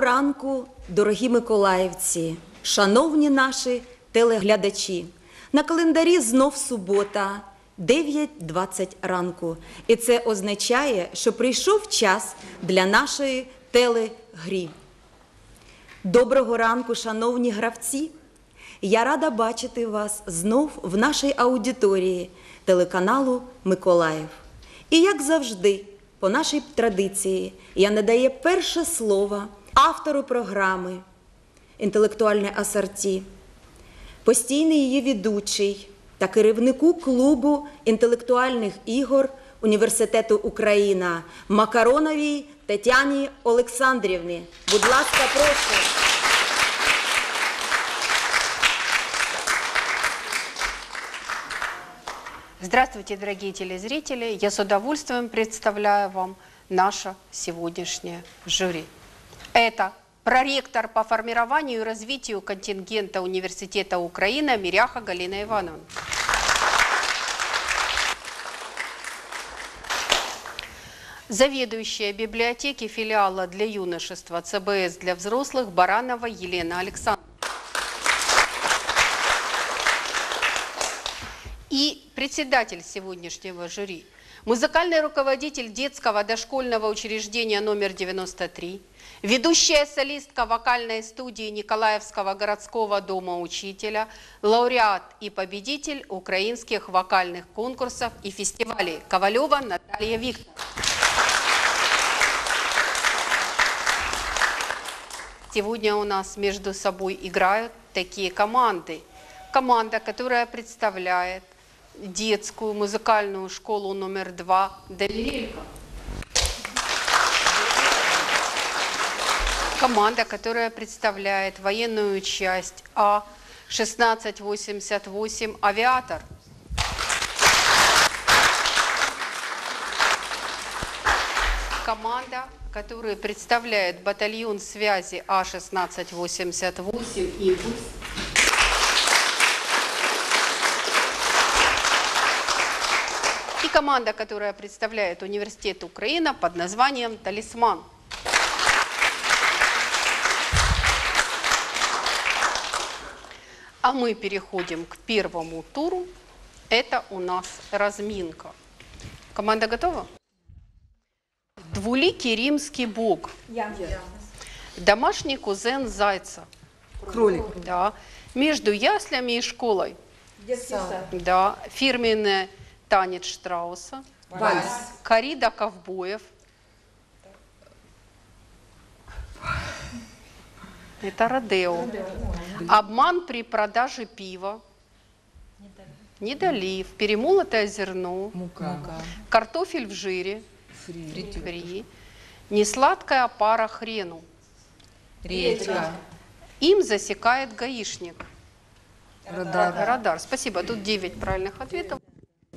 Ранку, дорогі миколаївці, шановні наші телеглядачі. На календарі знов субота, 9.20 ранку. І це означає, що прийшов час для нашої телегрі. Доброго ранку, шановні гравці! Я рада бачити вас знов в нашій аудиторії телеканалу Миколаїв. І як завжди, по нашій традиції, я надаю перше слово автору програми Інтелектуальне асорті, постійний її ведучий та керівнику клубу інтелектуальних ігор Університету Україна Макароновій Тетяні Олександрівні. Будь ласка, прошу. Здравствуйте, дорогие телезрители! Я с удовольствием представляю вам наше сегодняшнее жюри. Это проректор по формированию и развитию контингента Университета Украины Миряха Галина Ивановна. Заведующая библиотеки филиала для юношества ЦБС для взрослых Баранова Елена Александровна. И председатель сегодняшнего жюри, музыкальный руководитель детского дошкольного учреждения номер 93, ведущая солистка вокальной студии Николаевского городского дома учителя, лауреат и победитель украинских вокальных конкурсов и фестивалей Ковалева Наталья Викторовна. Сегодня у нас между собой играют такие команды. Команда, которая представляет детскую музыкальную школу номер два «Доверелька». Команда, которая представляет военную часть А-1688 «Авиатор». Команда, которая представляет батальон связи А А-1688 «Импульс». И команда, которая представляет университет Украина под названием «Талисман». А мы переходим к первому туру. Это у нас разминка. Команда готова? Двуликий римский бог. Домашний кузен зайца. Кролик. Да. Между яслями и школой. Да. Фирменный танец Штрауса. Вальс. Корида ковбоев. Это Родео. Обман при продаже пива. Недолив. Перемолотое зерно. Мука. Картофель в жире. Фри. Фри. Несладкая пара хрену. Редька. Им засекает гаишник. Радар. Радар. Спасибо. Тут 9 правильных ответов.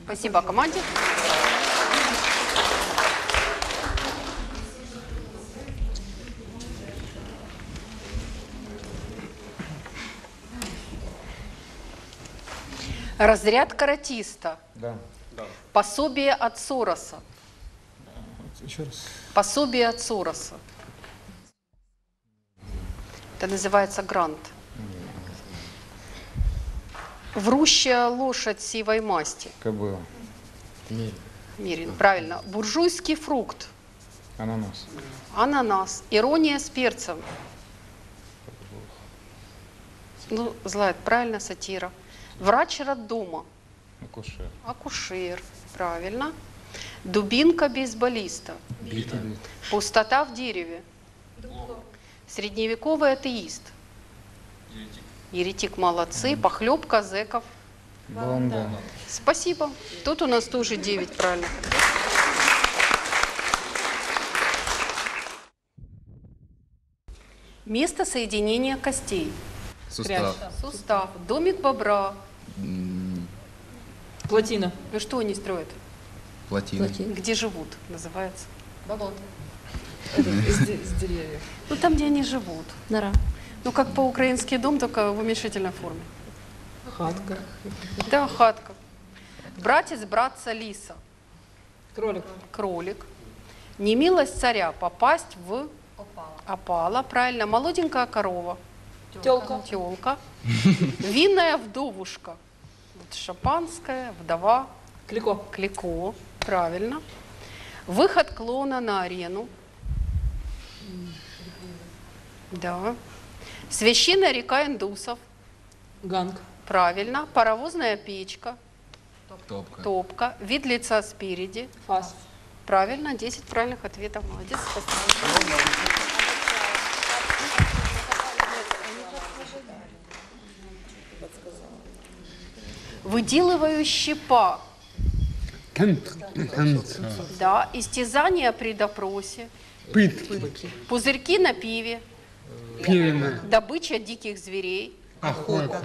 Спасибо команде. Разряд каратиста. Да. Пособие от Сороса. Еще раз. Пособие от Сороса. Это называется грант. Врущая лошадь сивой масти. Кобыла. Мирин, правильно. Буржуйский фрукт. Ананас. Ананас. Ирония с перцем. Ну, злая, правильно, сатира. Врач роддома. Акушер. Акушер. Правильно. Дубинка бейсболиста. Бита. Пустота в дереве. Средневековый атеист. Еретик молодцы. Похлебка зеков. Баланда. Спасибо. Тут у нас тоже 9 правильно. Место соединения костей. Сустав. Сустав. Домик бобра. Плотина. Ну что они строят? Плотина. Где живут, называется. Это из, де- из деревьев. Ну там, где они живут. Нора. Ну как по-украински дом, только в уменьшительной форме. Хатка. Да, хатка. Братец братца лиса. Кролик. Кролик. Немилость царя попасть в Опала, правильно. Молоденькая корова. Телка. Телка. Винная вдовушка. Шампанское, вдова, Клико. клико. Правильно. Выход клоуна на арену. Да. Священная река индусов. Ганг. Правильно. Паровозная печка. Топка. Топка. Вид лица спереди. Фас. Правильно. 10 правильных ответов. Молодец. Спасибо. Выделываю щепа. Да, истязание при допросе. Пытки, Пузырьки на пиве. пена, Добыча диких зверей. охота,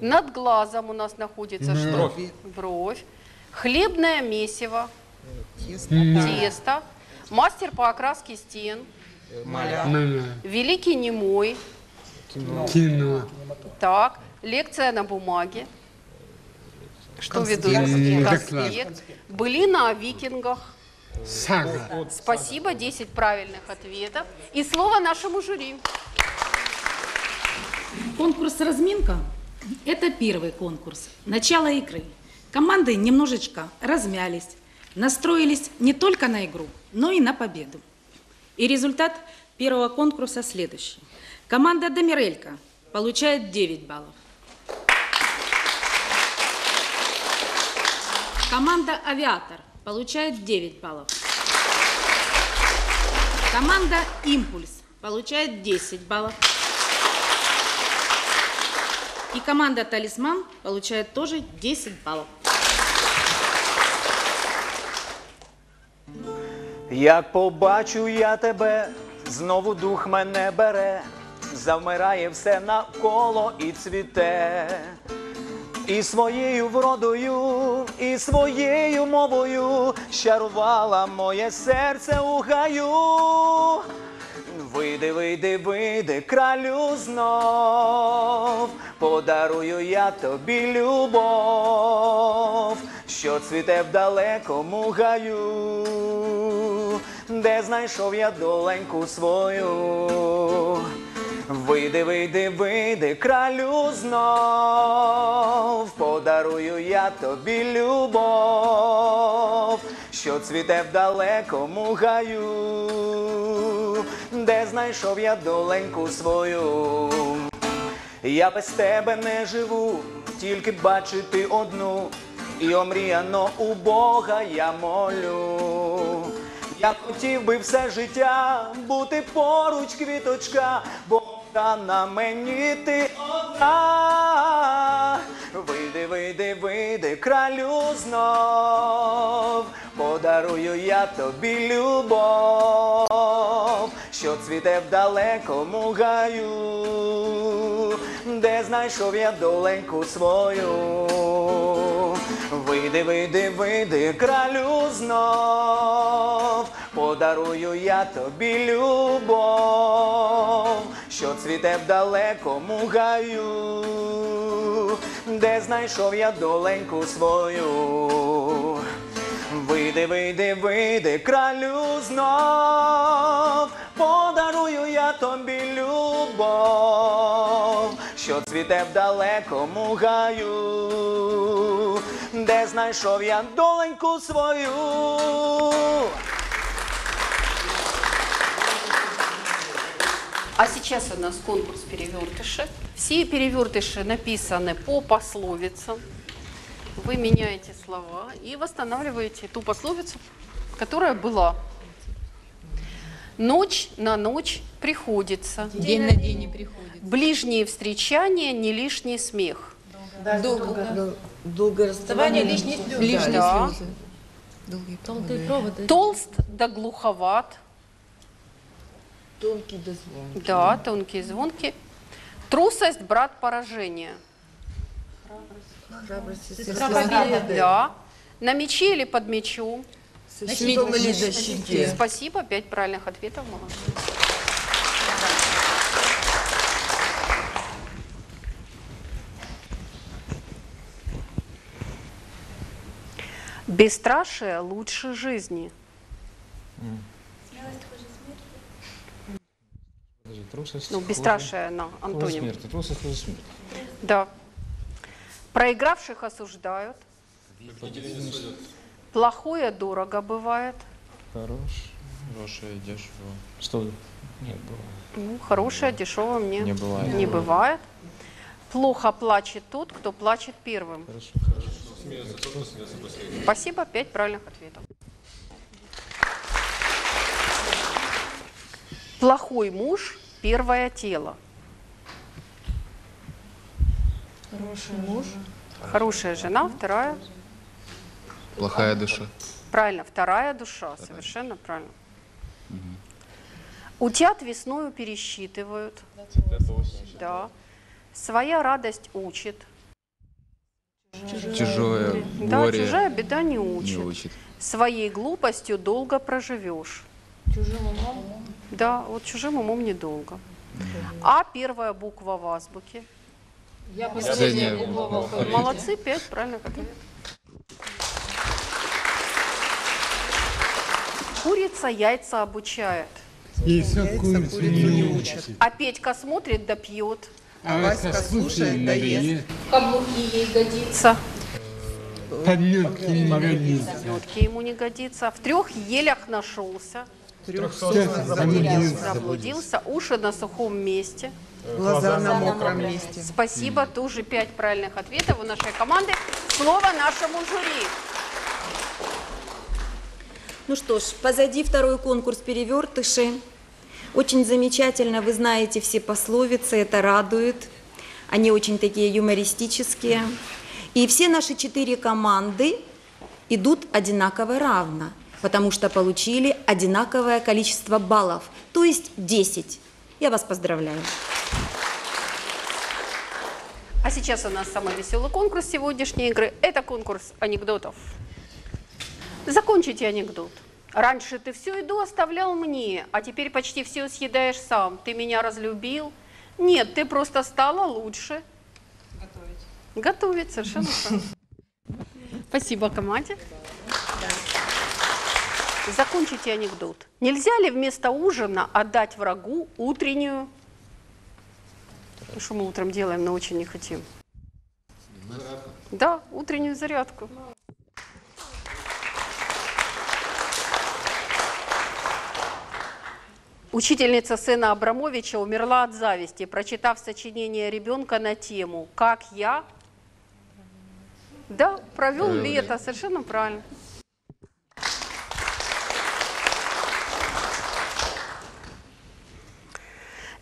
Над глазом у нас находится что? Бровь. Хлебное месиво. Тесто. Мастер по окраске стен. мана, Великий немой. кино, Так. Лекция на бумаге. Что ведут? Конспект. Былина о викингах. сага, Спасибо, 10 правильных ответов. И слово нашему жюри. Конкурс «Разминка» – это первый конкурс, начало игры. Команды немножечко размялись, настроились не только на игру, но и на победу. И результат первого конкурса следующий. Команда «Домирелька» получает 9 баллов. Команда «Авиатор» получает 9 баллов. Команда «Импульс» получает 10 баллов. И команда «Талисман» получает тоже 10 баллов. Як побачу я тебе, знову дух мене бере, завмирає все навколо і цвіте. І своєю вродою, і своєю мовою щарувала моє серце у гаю. Вийди, вийди, вийди, кралю знов, подарую я тобі любов, що цвіте в далекому гаю, де знайшов я доленьку свою. Вийди, вийди, вийди, кралю знов, подарую я тобі любов, що цвіте в далекому гаю, де знайшов я доленьку свою. Я без тебе не живу, тільки бачити одну, і омріяно у Бога я молю. Я хотів би все життя бути поруч квіточка, бо та на мені ти одна. Вийди, вийди, вийди, кралю знов, подарую я тобі любов, що цвіте в далекому гаю, де знайшов я доленьку свою. Вийди, вийди, вийди, кралю знов, подарую я тобі любов, що цвіте в далекому гаю, де знайшов я доленьку свою. Вийди, вийди, вийди, кралю знов, подарую я тобі любов, що цвіте в далекому гаю, де знайшов я доленьку свою. Сейчас у нас конкурс перевертыши. Все перевертыши написаны по пословицам. Вы меняете слова и восстанавливаете ту пословицу, которая была. Ночь на ночь приходится. День на день не приходит. Ближние встречания, не лишний смех. Долгое расставание, лишние слезы. Лишние Да. слезы. Долгие проводы. Толст да глуховат. Тонкий дозвон. Да, тонкие звонки. Трусость, брат поражения. Сестра победы. Да. На мече или под мечом. Щитом или защите. Спасибо, пять правильных ответов. Молодцы. Бесстрашие лучше жизни. Трусость. Ну, бесстрашие на антоним. смерти. Трусость хуже смерти. Да. Проигравших осуждают. Плохое дорого бывает. Хорош. Хорошее, дешево. Что? Нет, было. Ну, хорошее, дешевое мне Не бывает. не бывает. Плохо плачет тот, кто плачет первым. Хорошо, хорошо. Спасибо, пять правильных ответов. Плохой муж – первое тело. Хороший муж. Хорошая жена – вторая. Плохая душа. Правильно, вторая душа, совершенно правильно. Утят весною пересчитывают. Да. Своя радость учит. Чужое Да, горе чужая беда не не учит. учит. Своей глупостью долго проживешь. Чужим умом. Да, вот чужим умом недолго. А первая буква в азбуке. Я Последняя буква в алфавите. Молодцы, пять правильных ответов. Курица яйца обучает. Яйцо курицу не учат. А Петька смотрит да пьет. А Васька слушает, да ест. Каблуки ей годится. Подметки не годится. Тетки ему не годится. В трех елях нашелся. Заблудился. Заблудился. Уши на сухом месте. Глаза на мокром месте. Спасибо. Тоже пять правильных ответов у нашей команды. Слово нашему жюри. Ну что ж, позади второй конкурс «Перевертыши». Очень замечательно, вы знаете все пословицы, это радует. Они очень такие юмористические. И все наши четыре команды идут одинаково равно, потому что получили одинаковое количество баллов, то есть 10. Я вас поздравляю. А сейчас у нас самый веселый конкурс сегодняшней игры. Это конкурс анекдотов. Закончите анекдот. Раньше ты всю еду оставлял мне, а теперь почти все съедаешь сам. Ты меня разлюбил? Нет, ты просто стала лучше. Готовить. Готовить, совершенно правильно. Спасибо команде. Закончите анекдот. Нельзя ли вместо ужина отдать врагу утреннюю? Ну, Что мы утром делаем, но очень не хотим. Да, утреннюю зарядку. Учительница сына Абрамовича умерла от зависти, прочитав сочинение ребенка на тему «Как я?» Да, Провел лето, совершенно правильно.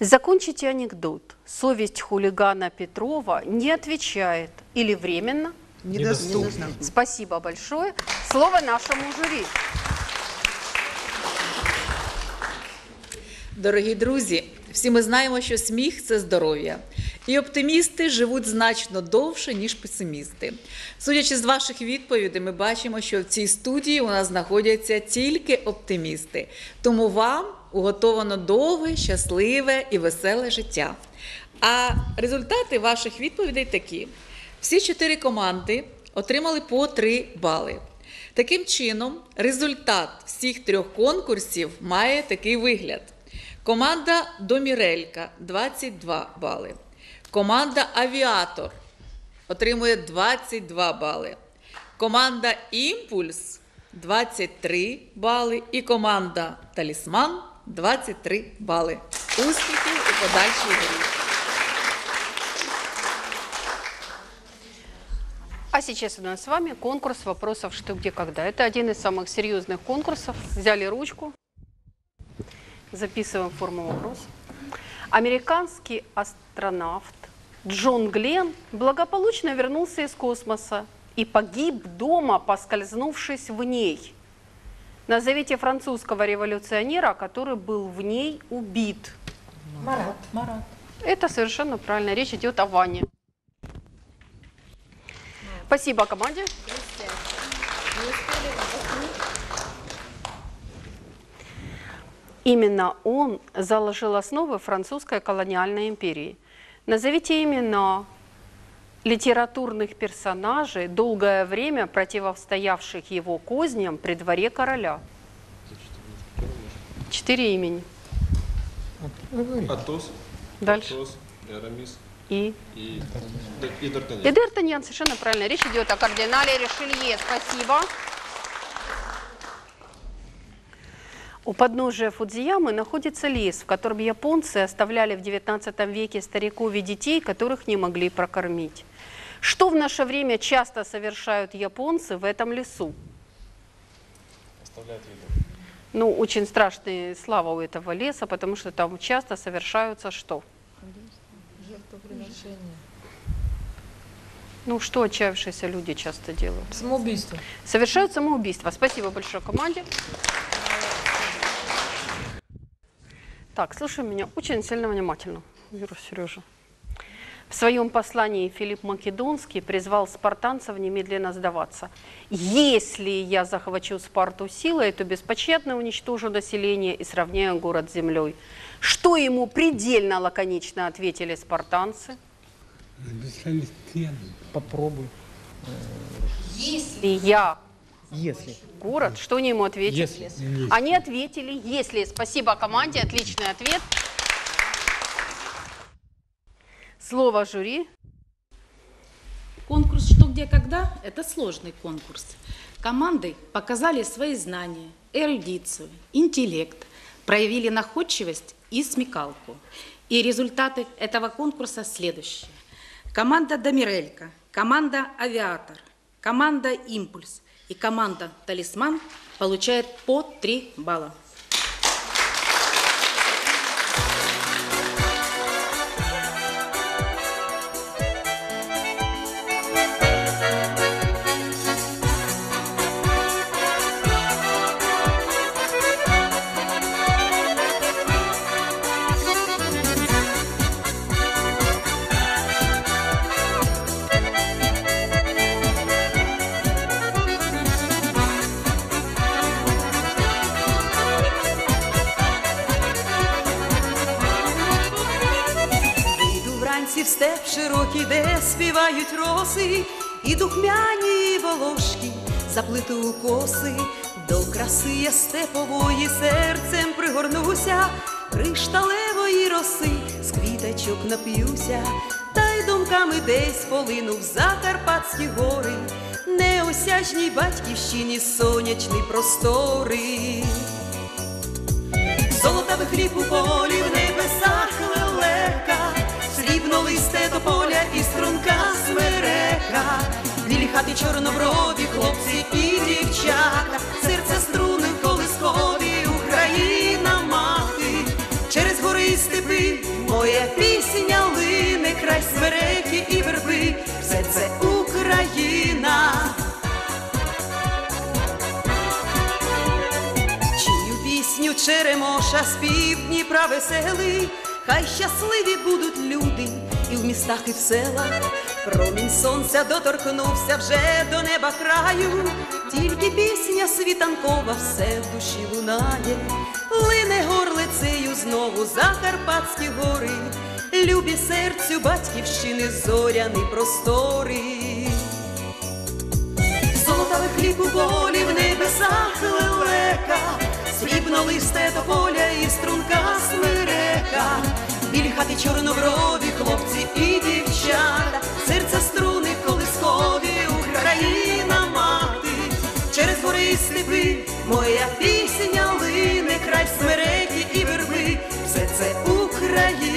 Закончите анекдот. Совесть хулигана Петрова не отвечает или временно. Недоступно. Спасибо большое. Слово нашему жюри. Дорогі друзі, всі ми знаємо, що сміх це здоров'я. І оптимісти живуть значно довше, ніж песимісти. Судячи з ваших відповідей, ми бачимо, що в цій студії у нас знаходяться тільки оптимісти. Тому вам уготовано довге, щасливе і веселе життя. А результати ваших відповідей такі: всі чотири команди отримали по три бали. Таким чином, результат всіх трьох конкурсів має такий вигляд. Команда Домірелька 22 бали. Команда Авіатор отримує 22 бали. Команда Імпульс 23 бали. І команда Талісман 23 бали. Успіхів у подальшій грі! А сейчас у нас с вами конкурс вопросов «Что, где, когда». Это один из самых серьезных конкурсов. Взяли ручку, записываем форму вопроса. Американский астронавт Джон Гленн благополучно вернулся из космоса и погиб дома, поскользнувшись в ней. Назовите французского революционера, который был в ней убит. Марат. Марат. Это совершенно правильно. Речь идет о Ване. Спасибо команде. Именно он заложил основы французской колониальной империи. Назовите имена литературных персонажей, долгое время противостоявших его козням при дворе короля. Четыре имени. Атос, Дальше. Атос, Арамис И. и, и Д'Артаньян. И Д'Артаньян, совершенно правильно. Речь идет о кардинале Ришелье. Спасибо. У подножия Фудзиямы находится лес, в котором японцы оставляли в XIX веке стариков и детей, которых не могли прокормить. Что в наше время часто совершают японцы в этом лесу? Оставляет виду. Ну, очень страшная слава у этого леса, потому что там часто совершаются что? Ну, что отчаявшиеся люди часто делают? Самоубийство. Совершают самоубийство. Спасибо большое команде. Так, слушай меня очень сильно внимательно, Юра Сережа. В своем послании Филипп Македонский призвал спартанцев немедленно сдаваться. Если я захвачу Спарту силой, то беспощадно уничтожу население и сравняю город с землей. Что ему предельно лаконично ответили спартанцы? Написали. Попробуй. Если я Если. город, что они ему ответили? Если. Они ответили, если. Спасибо команде, отличный ответ. Слово жюри. Конкурс «Что, где, когда» – это сложный конкурс. Команды показали свои знания, эрудицию, интеллект, проявили находчивость и смекалку. И результаты этого конкурса следующие. Команда «Домирелька», команда «Авиатор», команда «Импульс» и команда «Талисман» получает по 3 балла. Співають роси, і духмяні волошки заплету у коси. До краси я степової серцем пригорнуся, кришталевої роси, з квіточок нап'юся, та й думками десь полинув за Карпатські гори, неосяжній батьківщині сонячні простори. Золотавий хліб у полі чорноброві, хлопці і дівчата, серця струни колискові, Україна мати, через гори і степи, моя пісня лине, край смереки і верби, все це Україна. Чию пісню черемоша, спів Дніпра веселий, хай щасливі будуть люди і в містах, і в селах. Промінь сонця доторкнувся вже до неба краю, тільки пісня світанкова все в душі лунає, лине горлицею знову Закарпатські гори, любі серцю батьківщини зоряні простори. Золотавий хліб у полі в небесах лелека, срібно листе до поля і струнка смерека, білі хати чорноброві, хлопці і дівчата, серця струни колискові, Україна мати, через гори і сліпи, моя пісня лине, край смереки і верби, все це Україна.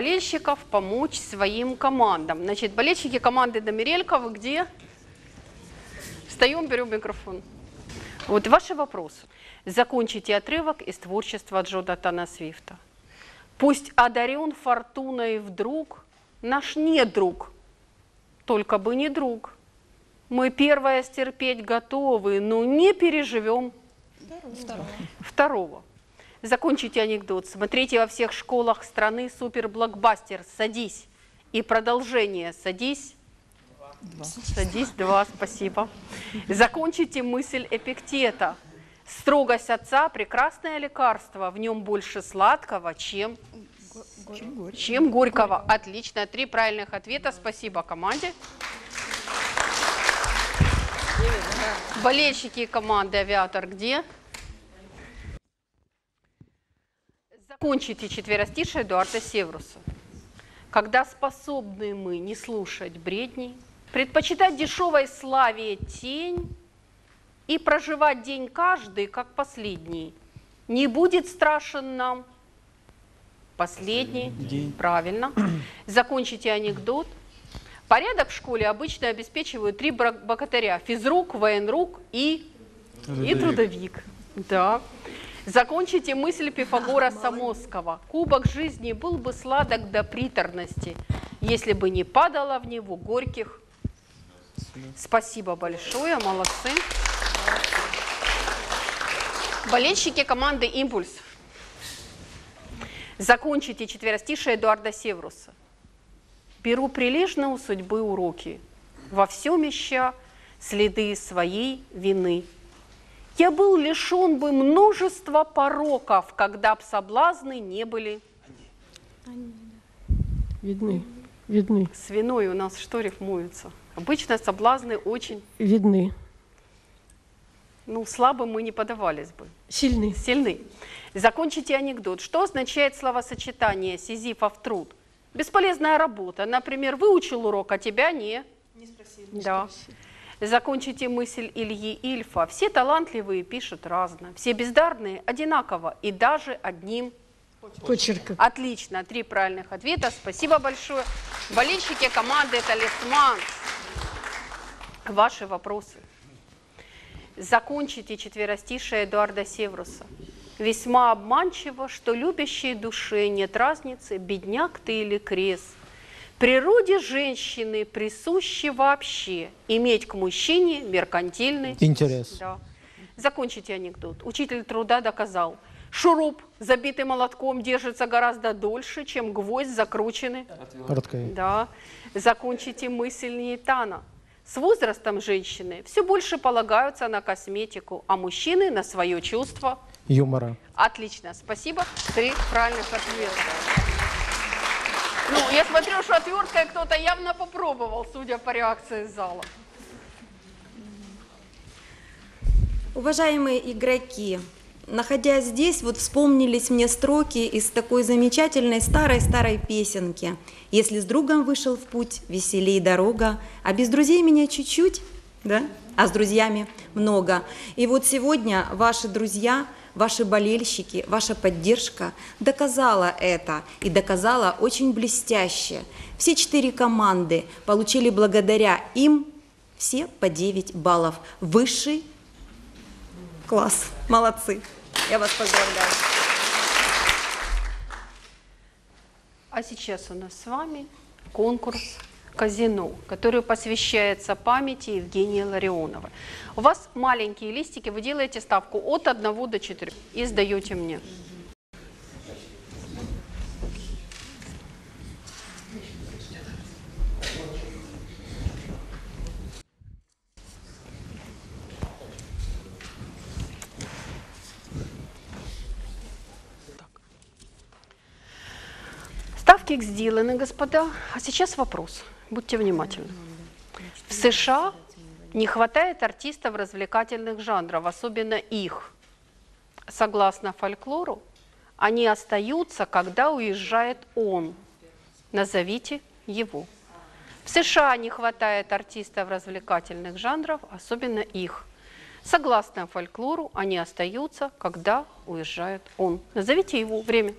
Болельщиков помочь своим командам. Значит, болельщики команды Домирелька, вы где? Встаем, берем микрофон. Вот ваши вопросы. Закончите отрывок из творчества Джонатана Свифта. Пусть одарен фортуной вдруг наш не друг, только бы не друг. Мы первое стерпеть готовы, но не переживем второго. Закончите анекдот. Смотрите во всех школах страны суперблокбастер «Садись». И продолжение «Садись». Садись, два, спасибо. Закончите мысль эпиктета. Строгость отца – прекрасное лекарство. В нем больше сладкого, чем, чем горького. Отлично. Три правильных ответа. Спасибо команде. Болельщики команды «Авиатор» где? Закончите четверостишее Эдуарда Севруса. Когда способны мы не слушать бредней, предпочитать дешевой славе тень и проживать день каждый, как последний, не будет страшен нам последний. День. Правильно. Закончите анекдот. Порядок в школе обычно обеспечивают три богатыря. Физрук, военрук и, и трудовик. Да. Закончите мысль Пифагора Самосского. Кубок жизни был бы сладок до приторности, если бы не падало в него горьких. Спасибо большое, молодцы. Болельщики команды «Импульс». Закончите четверостишее Эдуарда Севруса. Беру прилежно у судьбы уроки, во всем ища следы своей вины. Я был лишен бы множества пороков, когда б соблазны не были Видны, видны, с виной у нас что рифмуется? Обычно соблазны очень, видны, ну, слабым мы не подавались бы. сильны. Сильны. Закончите анекдот. Что означает словосочетание «сизифов труд»? Бесполезная работа. Например, выучил урок, а тебя не... Не спросили. Да. Закончите мысль Ильи Ильфа. Все талантливые пишут разно, все бездарные одинаково и даже одним. Почерк. Отлично, три правильных ответа. Спасибо большое. Болельщики команды «Талисман». Ваши вопросы. Закончите четверостишее Эдуарда Севруса. Весьма обманчиво, что любящей душе нет разницы, бедняк ты или крест. Природе женщины присуще вообще иметь к мужчине меркантильный Интерес. да. Закончите анекдот. Учитель труда доказал, шуруп, забитый молотком, держится гораздо дольше, чем гвоздь, закрученный. Короткое. Да. Закончите мысль Нейтана. С возрастом женщины все больше полагаются на косметику, а мужчины на свое чувство. Юмора. Отлично, спасибо. Три правильных ответа. Ну, я смотрю, что отверткой кто-то явно попробовал, судя по реакции зала. Уважаемые игроки, находясь здесь, вот вспомнились мне строки из такой замечательной старой-старой песенки. «Если с другом вышел в путь, веселей дорога, а без друзей меня чуть-чуть, да? а с друзьями много». И вот сегодня ваши друзья, ваши болельщики, ваша поддержка доказала это и доказала очень блестяще. Все четыре команды получили благодаря им все по 9 баллов. Высший Класс, молодцы. Я вас поздравляю. А сейчас у нас с вами конкурс казино, который посвящается памяти Евгения Ларионова. У вас маленькие листики, вы делаете ставку от 1 до 4 и сдаете мне. Ставки сделаны, господа. А сейчас вопрос. Будьте внимательны. В США не хватает артистов развлекательных жанров, особенно их. Согласно фольклору, они остаются, когда уезжает он. Назовите его. В США не хватает артистов развлекательных жанров, особенно их. Согласно фольклору, они остаются, когда уезжает он. Назовите его время.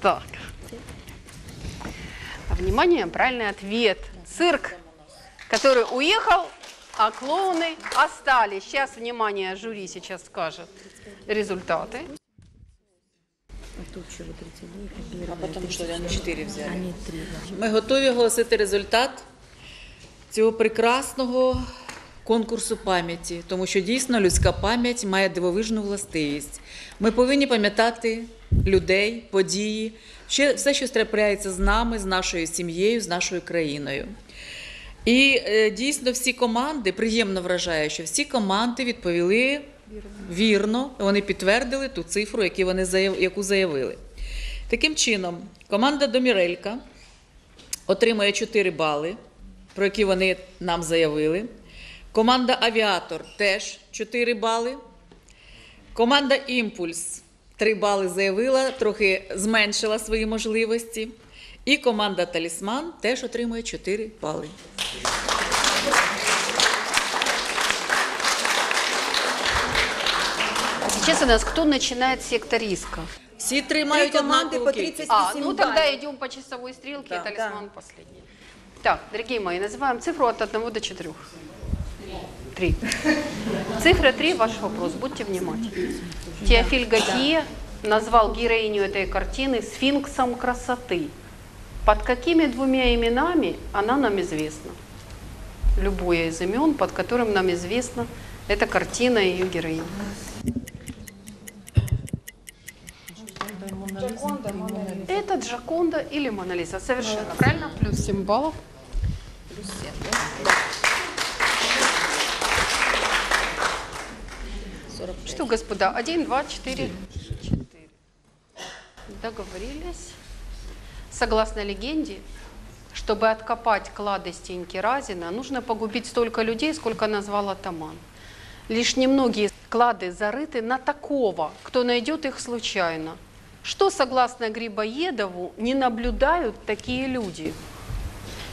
Так. Внимание, правильный ответ. Цирк, который уехал, а клоуны остались. Сейчас, внимание, жюри сейчас скажет результаты. Тут чого 32, А потом что вони 4 взяли. Мы готові оголосити результат цього прекрасного конкурсу пам'яті, тому що дійсно людська пам'ять має дивовижну властивість. Ми повинні пам'ятати людей, події, все, що трапляється з нами, з нашою сім'єю, з нашою країною. І е, дійсно всі команди приємно вражає, що всі команди відповіли вірно, вони підтвердили ту цифру, яку яку заявили. Таким чином, команда Домірелька отримує 4 бали, про які вони нам заявили. Команда Авіатор теж 4 бали. Команда Імпульс 3 бали заявила, трохи зменшила свої можливості. І команда Талісман теж отримує 4 бали. Сейчас у нас кто начинает сектор риска? Всі три мають команди однакову по кількість. 37 А, ну баллов. тогда идем по часовой стрелке, Да. талисман последний. Так, дорогие мои, называем цифру от 1 до 4. Три. Цифра 3, ваш вопрос, будьте внимательны. Теофиль Готье назвал героиню этой картины сфинксом красоты. Под какими двумя именами она нам известна? Любое из имен, под которым нам известна эта картина и ее героиня. Это Джаконда или Мона Лиза. Совершенно правильно. Плюс 7 баллов. Плюс 7, Что, господа, 1, 2, 4, 4. Договорились. Согласно легенде, чтобы откопать клады Стеньки Разина, нужно погубить столько людей, сколько назвал атаман. Лишь немногие клады зарыты на такого, кто найдет их случайно. Что, согласно Грибоедову, не наблюдают такие люди?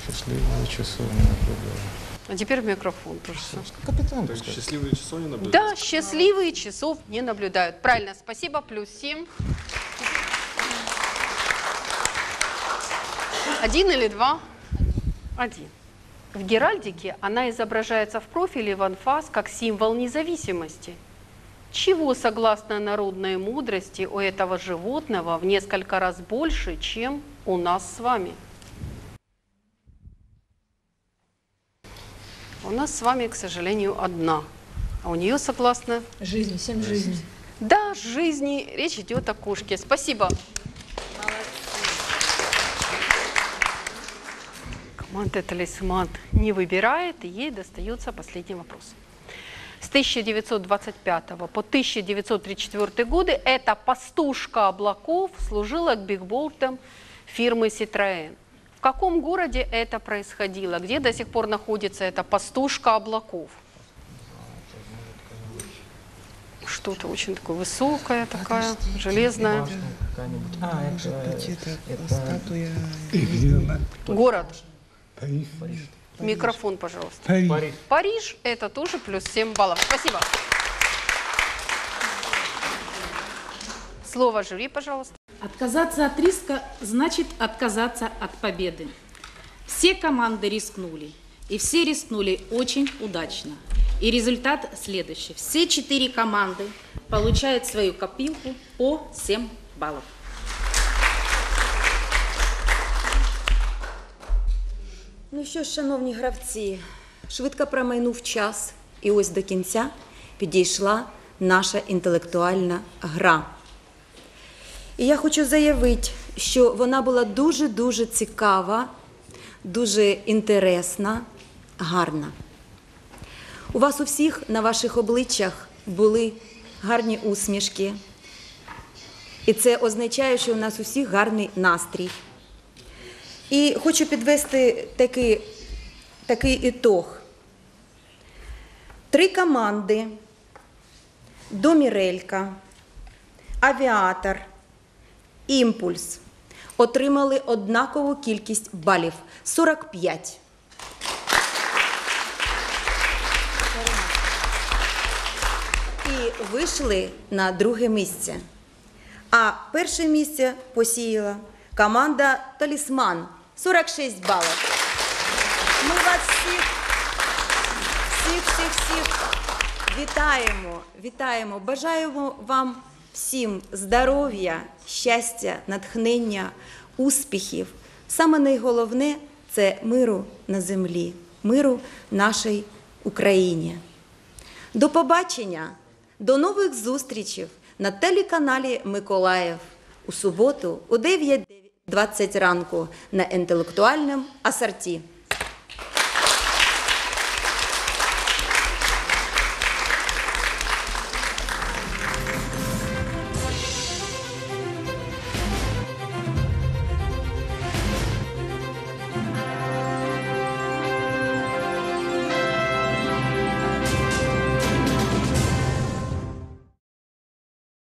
Счастливые не наблюдаю. А теперь микрофон. пожалуйста. Капитан, То есть счастливые часов не наблюдают? Да, счастливые часов не наблюдают. Правильно, спасибо. Плюс 7. Один или два? Один. В Геральдике она изображается в профиле в анфас как символ независимости. Чего, согласно народной мудрости, у этого животного в несколько раз больше, чем у нас с вами? У нас с вами, к сожалению, одна. А у нее, согласно Жизнь, семь жизней. да, жизни. Речь идет о кошке. Спасибо. Команда «Талисман» не выбирает, и ей достается последний вопрос. С 1925 по 1934 годы эта пастушка облаков служила к бигбордам фирмы «Ситроэн». В каком городе это происходило? Где до сих пор находится эта пастушка облаков? Что-то очень такое высокое, такая, железная. А, это, Это статуя. Город. Париж. Микрофон, пожалуйста. Париж. Париж – это тоже плюс 7 баллов. Спасибо. Слово жюри, пожалуйста. Отказаться от риска значит отказаться от победы. Все команды рискнули, и все рискнули очень удачно. И результат следующий. Все четыре команды получают свою копилку по 7 баллов. Ну що ж, шановні гравці, швидко промайнув час, і ось до кінця підійшла наша інтелектуальна гра. І я хочу заявити, що вона була дуже-дуже цікава, дуже інтересна, гарна. У вас у всіх на ваших обличчях були гарні усмішки. І це означає, що у нас усіх гарний настрій. І хочу підвести такий, такий ітог. Три команди: Домірелька, Авіатор, Імпульс отримали однакову кількість балів 45. І вийшли на друге місце. А перше місце посіяла команда Талісман 46 балів. Ми вас всіх, всіх, всіх, всіх вітаємо, вітаємо. Бажаємо вам всім здоров'я, щастя, натхнення, успіхів. Саме найголовне це миру на землі, миру нашій Україні. До побачення, до нових зустрічей на телеканалі Миколаїв у суботу о 9.20 ранку на інтелектуальному асорті.